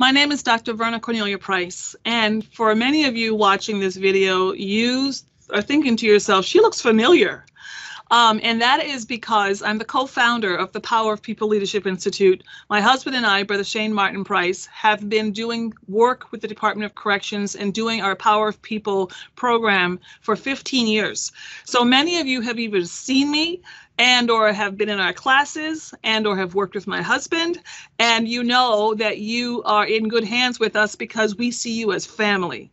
My name is Dr. Verna Cornelia Price, and for many of you watching this video, you are thinking to yourself, she looks familiar. Um, and that is because I'm the co-founder of the Power of People Leadership Institute. My husband and I, Brother Shane Martin Price, have been doing work with the Department of Corrections and doing our Power of People program for 15 years. So many of you have either seen me and or have been in our classes and or have worked with my husband and you know that you are in good hands with us because we see you as family.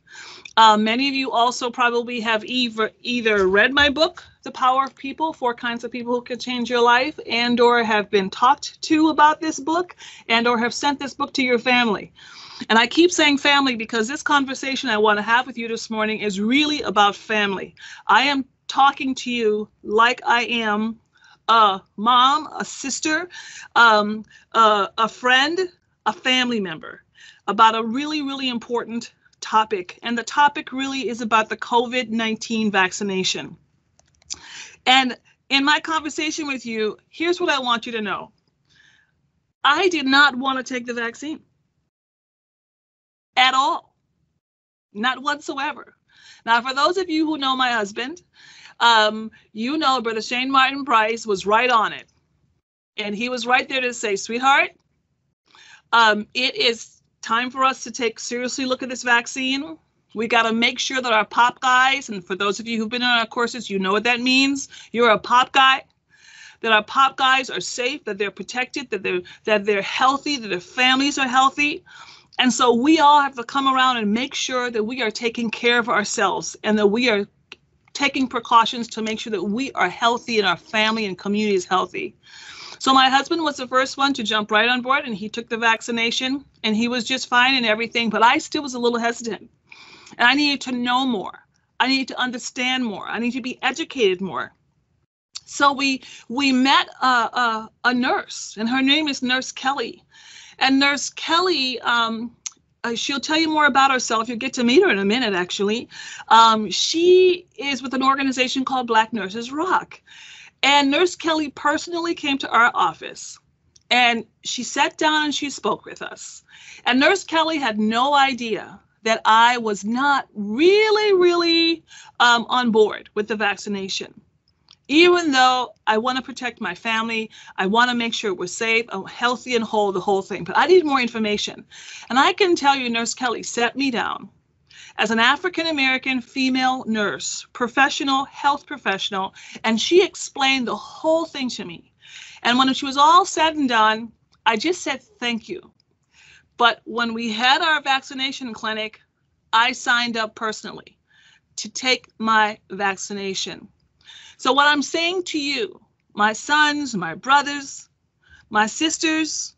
Uh, many of you also probably have either, either read my book, The Power of People, Four Kinds of People Who Can Change Your Life, and or have been talked to about this book, and or have sent this book to your family. And I keep saying family because this conversation I want to have with you this morning is really about family. I am talking to you like I am a mom, a sister, um, a, a friend, a family member about a really, really important topic, and the topic really is about the COVID 19 vaccination. And in my conversation with you, here's what I want you to know I did not want to take the vaccine at all, not whatsoever. Now, for those of you who know my husband, um, you know Brother Shane Martin Price was right on it. And he was right there to say, sweetheart, um, it is time for us to take seriously look at this vaccine. We got to make sure that our pop guys, and for those of you who've been in our courses, you know what that means. You're a pop guy. That our pop guys are safe, that they're protected, that they're that they're healthy, that their families are healthy. And so we all have to come around and make sure that we are taking care of ourselves and that we are taking precautions to make sure that we are healthy and our family and community is healthy. So my husband was the first one to jump right on board and he took the vaccination and he was just fine and everything, but I still was a little hesitant. And I needed to know more. I needed to understand more. I need to be educated more. So we we met a, a, a nurse, and her name is Nurse Kelly. And Nurse Kelly, um, uh, she'll tell you more about herself. You'll get to meet her in a minute, actually. Um, she is with an organization called Black Nurses Rock. And Nurse Kelly personally came to our office and she sat down and she spoke with us. And Nurse Kelly had no idea that I was not really, really um, on board with the vaccination. Even though I want to protect my family, I want to make sure we're safe, I'm healthy and whole, the whole thing. But I need more information. And I can tell you, Nurse Kelly sat me down as an African American female nurse, professional, health professional, and she explained the whole thing to me. And when she was all said and done, I just said thank you. But when we had our vaccination clinic, I signed up personally to take my vaccination. So, what I'm saying to you, my sons, my brothers, my sisters,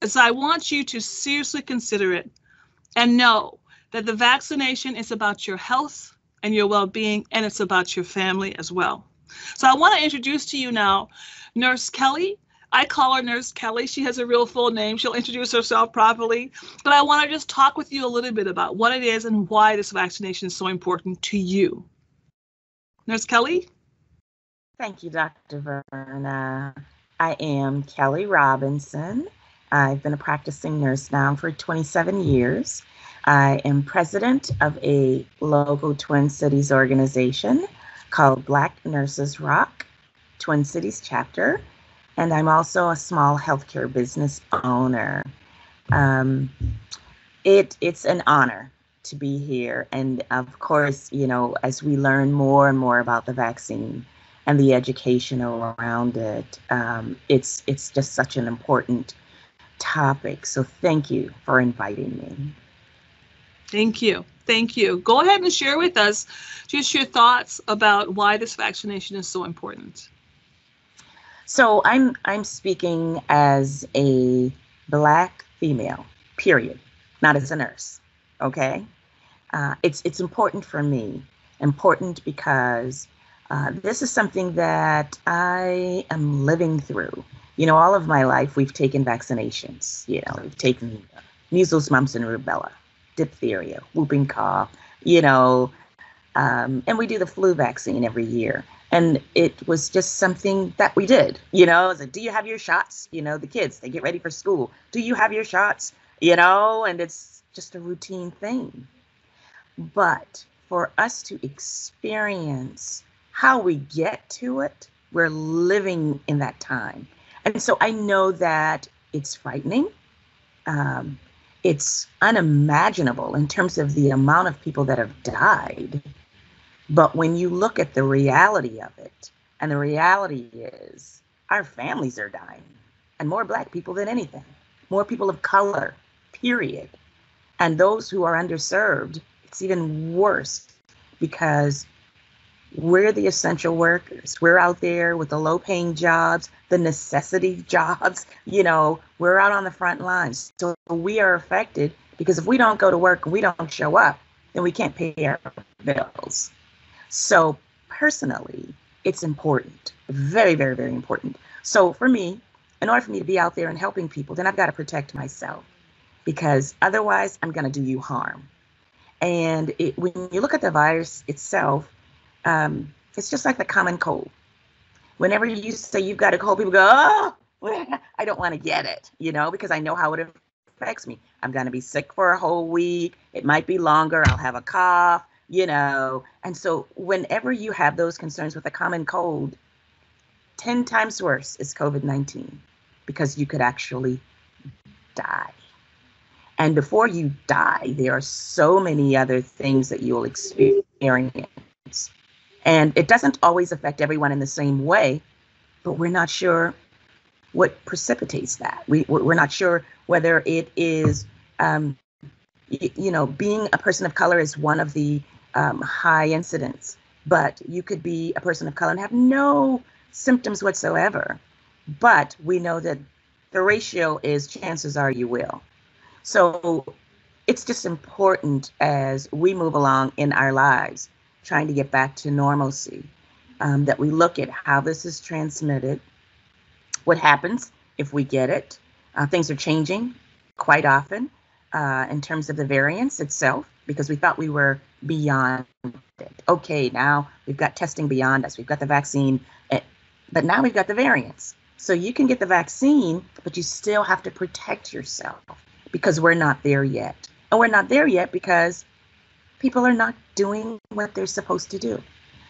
is I want you to seriously consider it and know that the vaccination is about your health and your well being, and it's about your family as well. So I want to introduce to you now Nurse Kelly. I call her Nurse Kelly. She has a real full name. She'll introduce herself properly. But I want to just talk with you a little bit about what it is and why this vaccination is so important to you. Nurse Kelly? Thank you, Dr. Verna. I am Kelly Robinson. I've been a practicing nurse now for 27 years. I am president of a local Twin Cities organization called Black Nurses Rock, Twin Cities chapter, and I'm also a small healthcare business owner. Um, it it's an honor to be here, and of course, you know, as we learn more and more about the vaccine and the education around it, um, it's it's just such an important topic. So thank you for inviting me. Thank you. Thank you. Go ahead and share with us just your thoughts about why this vaccination is so important. So I'm I'm speaking as a black female, period, not as a nurse. Okay, uh, it's it's important for me. Important because uh, this is something that I am living through. You know, all of my life we've taken vaccinations. You know, we've taken measles, mumps, and rubella diphtheria, whooping cough, you know, um, and we do the flu vaccine every year. And it was just something that we did, you know. Like, do you have your shots? You know, the kids they get ready for school. Do you have your shots? you know, and it's just a routine thing. But for us to experience how we get to it, we're living in that time. And so I know that it's frightening. Um, it's unimaginable in terms of the amount of people that have died. But when you look at the reality of it, and the reality is our families are dying, and more Black people than anything, more people of color, period. And those who are underserved, it's even worse because we're the essential workers. We're out there with the low paying jobs, the necessity jobs. You know, we're out on the front lines. So we are affected because if we don't go to work and we don't show up, then we can't pay our bills. So personally, it's important, very, very, very important. So for me, in order for me to be out there and helping people, then I've got to protect myself because otherwise I'm going to do you harm. And it, when you look at the virus itself, um, it's just like the common cold. Whenever you say you've got a cold, people go, oh, I don't want to get it, you know, because I know how it affects me. I'm going to be sick for a whole week. It might be longer. I'll have a cough, you know. And so, whenever you have those concerns with a common cold, 10 times worse is COVID 19 because you could actually die. And before you die, there are so many other things that you'll experience and it doesn't always affect everyone in the same way, but we're not sure what precipitates that. We, we're not sure whether it is, um, you know, being a person of color is one of the um, high incidents, but you could be a person of color and have no symptoms whatsoever. But we know that the ratio is chances are you will. So it's just important as we move along in our lives trying to get back to normalcy. Um, that we look at how this is transmitted, what happens if we get it. Uh, things are changing quite often uh, in terms of the variants itself because we thought we were beyond it. Okay, now we've got testing beyond us, we've got the vaccine, eh, but now we've got the variants. So you can get the vaccine, but you still have to protect yourself because we're not there yet. And we're not there yet because people are not doing what they're supposed to do.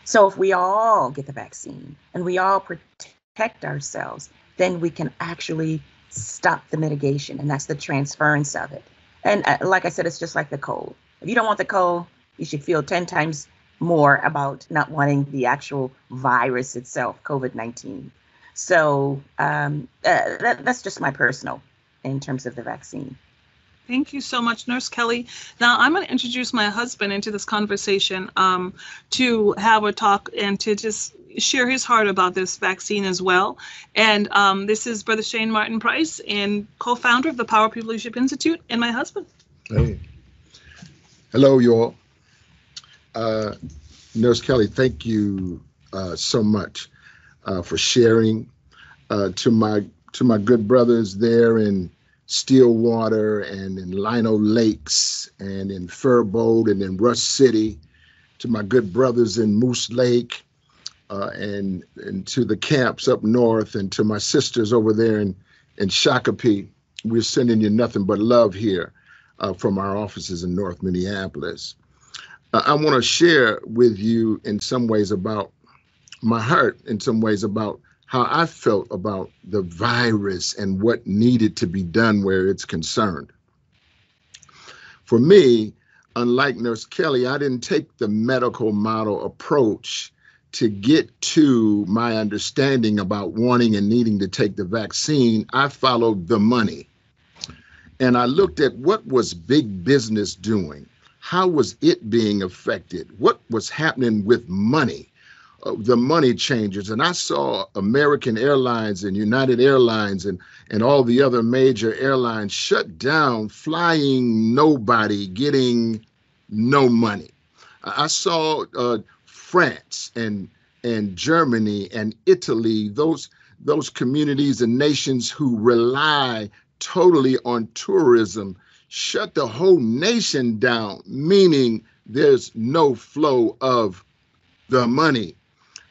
So if we all get the vaccine and we all protect ourselves, then we can actually stop the mitigation, and that's the transference of it. And uh, like I said, it's just like the cold. If you don't want the cold, you should feel 10 times more about not wanting the actual virus itself, COVID 19. So um, uh, that, that's just my personal in terms of the vaccine. Thank you so much, Nurse Kelly. Now I'm going to introduce my husband into this conversation um, to have a talk and to just share his heart about this vaccine as well. And um, this is Brother Shane Martin Price and co-founder of the Power People Leadership Institute and my husband. Hey. Hello, y'all. Uh, Nurse Kelly, thank you uh, so much uh, for sharing uh, to my to my good brothers there in Stillwater and in Lino Lakes and in Faribault and in Rush City, to my good brothers in Moose Lake, uh, and and to the camps up north, and to my sisters over there in in Shakopee. We're sending you nothing but love here uh, from our offices in North Minneapolis. Uh, I want to share with you in some ways about my heart, in some ways about how I felt about the virus and what needed to be done where it's concerned. For me, unlike Nurse Kelly, I didn't take the medical model approach to get to my understanding about wanting and needing to take the vaccine. I followed the money. And I looked at what was big business doing? How was it being affected? What was happening with money? Uh, the money changers. And I saw American Airlines and United Airlines and, and all the other major airlines shut down, flying nobody, getting no money. I saw uh, France and and Germany and Italy, those those communities and nations who rely totally on tourism, shut the whole nation down, meaning there's no flow of the money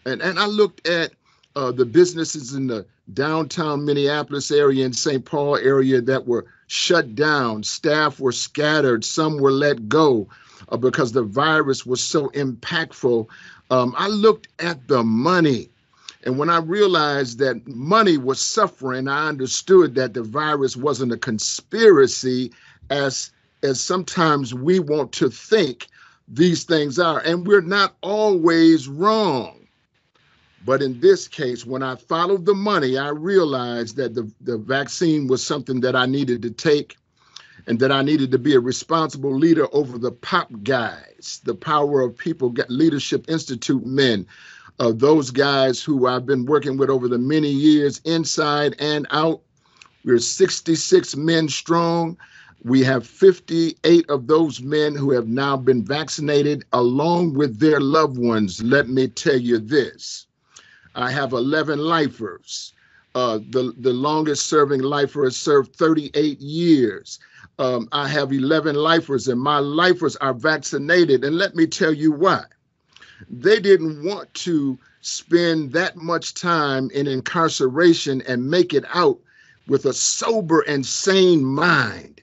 and and I looked at uh, the businesses in the downtown Minneapolis area and St. Paul area that were shut down. Staff were scattered. Some were let go uh, because the virus was so impactful. Um, I looked at the money. And when I realized that money was suffering, I understood that the virus wasn't a conspiracy as as sometimes we want to think these things are. And we're not always wrong. But in this case, when I followed the money, I realized that the, the vaccine was something that I needed to take and that I needed to be a responsible leader over the pop guys, the Power of People Leadership Institute men, uh, those guys who I've been working with over the many years, inside and out. We're 66 men strong. We have 58 of those men who have now been vaccinated along with their loved ones. Let me tell you this I have 11 lifers. Uh, the, the longest serving lifer has served 38 years. Um, I have 11 lifers, and my lifers are vaccinated. And let me tell you why. They didn't want to spend that much time in incarceration and make it out with a sober and sane mind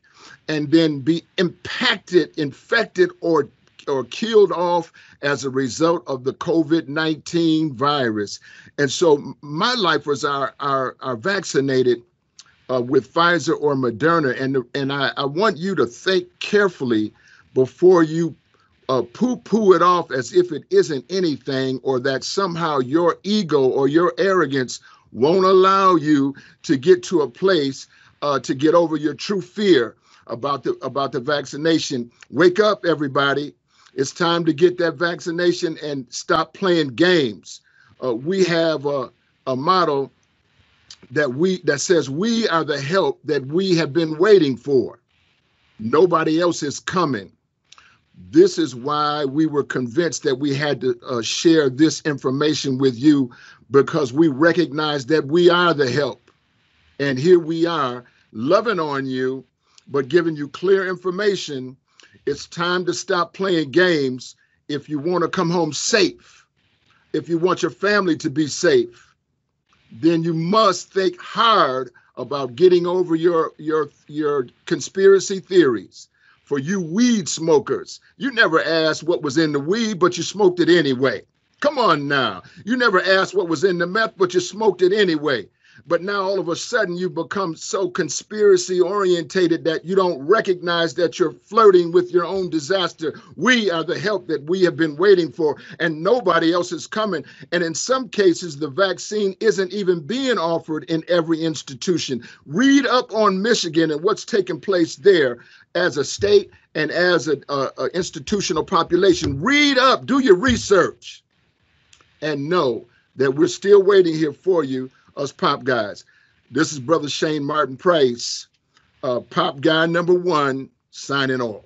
and then be impacted, infected, or or killed off as a result of the COVID-19 virus. And so my lifers are are are vaccinated uh, with Pfizer or Moderna, and and I, I want you to think carefully before you uh, poo-poo it off as if it isn't anything, or that somehow your ego or your arrogance won't allow you to get to a place uh, to get over your true fear about the about the vaccination. Wake up, everybody! It's time to get that vaccination and stop playing games. Uh, we have a, a model that we that says we are the help that we have been waiting for. Nobody else is coming. This is why we were convinced that we had to uh, share this information with you because we recognize that we are the help. And here we are loving on you, but giving you clear information it's time to stop playing games if you want to come home safe. If you want your family to be safe, then you must think hard about getting over your your your conspiracy theories. For you weed smokers, you never asked what was in the weed, but you smoked it anyway. Come on now. You never asked what was in the meth, but you smoked it anyway. But now all of a sudden you become so conspiracy orientated that you don't recognize that you're flirting with your own disaster. We are the help that we have been waiting for, and nobody else is coming. And in some cases, the vaccine isn't even being offered in every institution. Read up on Michigan and what's taking place there as a state and as an institutional population. Read up, do your research, and know that we're still waiting here for you us pop guys. This is Brother Shane Martin Price, uh, pop guy number one, signing off.